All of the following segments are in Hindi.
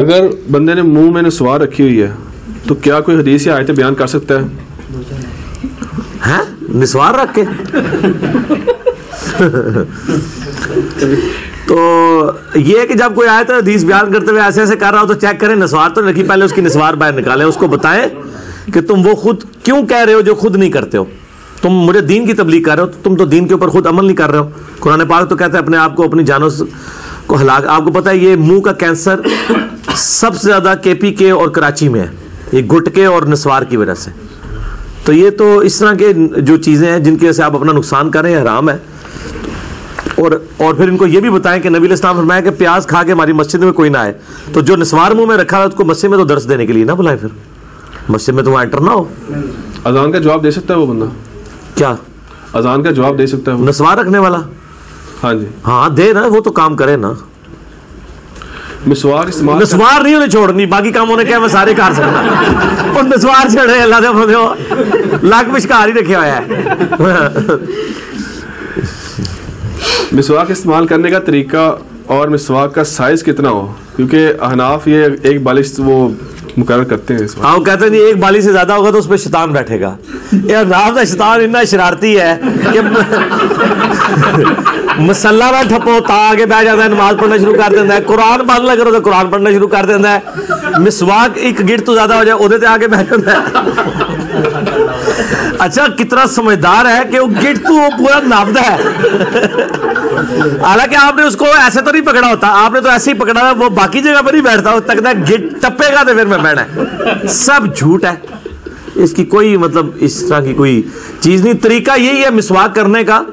अगर बंदे ने मुँह में नसवार रखी हुई है तो क्या कोई हदीस या आयतें बयान कर सकता है? हैं? निस्वार रख के? तो ये कि जब कोई आए तो हदीस बयान करते हुए ऐसे ऐसे कर रहा हो तो चेक करें, नस्वार तो रखी, पहले उसकी नस्वार बाहर निकालें, उसको बताएँ कि तुम वो खुद क्यों कह रहे हो जो खुद नहीं करते हो? तुम मुझे दीन की तबलीग कर रहे हो तो तुम तो दीन के ऊपर खुद अमल नहीं कर रहे हो। कुरान पाक तो कहते हैं, अपने आप को अपनी जानों को हलाक। आपको पता है ये मुँह का कैंसर सबसे ज़्यादा केपी के और कराची में है। ये गुटके और नस्वार की वजह से। तो ये तो इस तरह के जो चीज़ें हैं जिनकी वजह से आप अपना नुकसान कर रहे हैं हराम है। और और फिर इनको ये भी बताएँ कि नबी इस्लाम फरमाया कि प्याज खा के हमारी मस्जिद में कोई ना आए। तो जो नस्वार मुँह में रखा है उसको मस्जिद में तो दर्श देने के लिए ना बुलाए फिर। मस्जिद में तो वहाँ एंटर ना हो। अजान का जवाब दे सकता है वो बंदा? क्या? अजान का जवाब दे सकता है नस्वार रखने वाला? हाँ जी। हाँ दे ना वो तो काम करे ना। मिसवाक इस्तेमाल नस्वार नहीं उन्हें छोड़नी बाकी काम उन्हें क्या मैं सारे कर सकता। और नस्वार छड़े अल्लाह दे बंदे लाख विशकार ही रखे हुआ है। मिसवाक इस्तेमाल करने का तरीका और मिसवाक का साइज़ कितना हो? क्योंकि अहनाफ ये एक बालिश वो मुकर करते हैं इस बात हाँ वो कहते हैं जी एक बाली से ज्यादा होगा तो उस पर शैतान बैठेगा यार राम का शैतान इतना शरारती है कि मसल्ला ना ठप्पो ता आगे बैठ जाता है नमाज पढ़ना शुरू कर देता है कुरान पढ़ करो तो कुरान पढ़ना शुरू कर देता है मिसवाक एक गिट तो ज्यादा हो जाए ਉਹਦੇ ਤੇ आगे बैठ जाता है अच्छा कितना समझदार है कि वो गिट तो वो पूरा नापदा है हालाँकि आपने उसको ऐसे तो नहीं पकड़ा होता आपने तो ऐसे ही पकड़ा है वो बाकी जगह पर नहीं बैठता वो तक गिट टप्पेगा तो फिर मैं बैठा है। सब झूठ है। इसकी कोई मतलब इस तरह की कोई चीज़ नहीं। तरीका यही है मिसवाक करने का। अ,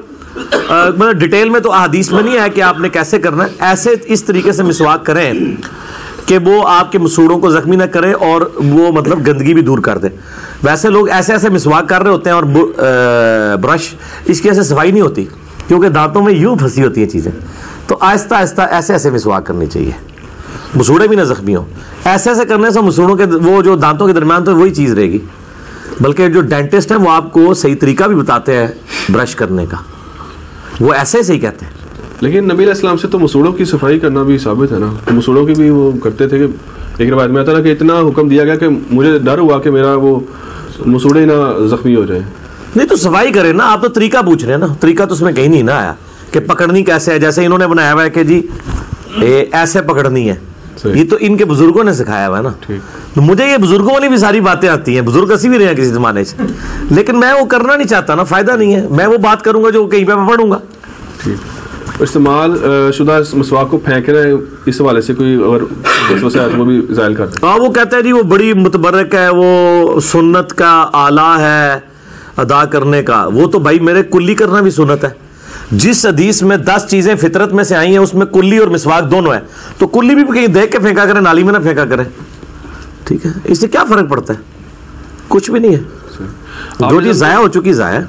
मतलब डिटेल में तो अहादीस में नहीं है कि आपने कैसे करना है। ऐसे इस तरीके से मिसवाक करें कि वो आपके मसूड़ों को जख्मी ना करे और वो मतलब गंदगी भी दूर कर दे। वैसे लोग ऐसे ऐसे मिसवाक कर रहे होते हैं और ब्रश इसकी ऐसे सफ़ाई नहीं होती। क्योंकि दांतों में यूँ फंसी होती है चीज़ें। तो आहिस्ता आहिस्ता ऐसे ऐसे मिसवाक करनी चाहिए। मसूड़े भी ना जख्मी हो। ऐसे ऐसे करने से मसूड़ों के वो जो दांतों के दरमियान तो वही चीज़ रहेगी। बल्कि जो डेंटिस्ट हैं वो आपको सही तरीका भी बताते हैं ब्रश करने का। वो ऐसे ऐसे ही कहते हैं। लेकिन नबी इस्लाम से तो मसूड़ों की सफ़ाई करना भी साबित है ना। तो मसूड़ों की भी वो करते थे कि एक रिवायत में आता ना कि इतना हुक्म दिया गया कि मुझे डर हुआ कि मेरा वो मसूड़े ना जख्मी हो जाए। नहीं तो सफ़ाई करें ना। आप तो तरीका पूछ रहे हैं ना। तरीका तो उसमें कहीं नहीं ना आया कि पकड़नी कैसे है। जैसे इन्होंने बनाया हुआ है कि जी ये ऐसे पकड़नी है। ये तो इनके बुज़ुर्गों ने सिखाया हुआ है ना। तो मुझे ये बुज़ुर्गों वाली भी सारी बातें आती हैं। बुज़ुर्ग ऐसी भी रहे हैं किसी जमाने से। लेकिन मैं वो करना नहीं चाहता ना। फ़ायदा नहीं है। मैं वो बात करूँगा जो कहीं पे मैं पढ़ूँगा। इस्तेमाल शुदा मसवाक को फेंक रहे इस हवाले से कोई अगर तो वो भी जायल कर दें। हाँ वो कहते हैं जी वो बड़ी मुतबरक है। वो सुन्नत का आला है। अदा करने का। वो तो भाई मेरे कुल्ली करना भी सुनत है। जिस हदीस में दस चीज़ें फितरत में से आई हैं उसमें कुल्ली और मिसवाक दोनों है। तो कुल्ली भी कहीं देख के फेंका करें नाली में ना फेंका करें। ठीक है? इससे क्या फ़र्क पड़ता है? कुछ भी नहीं है। जो चीज़ जाया हो चुकी जाया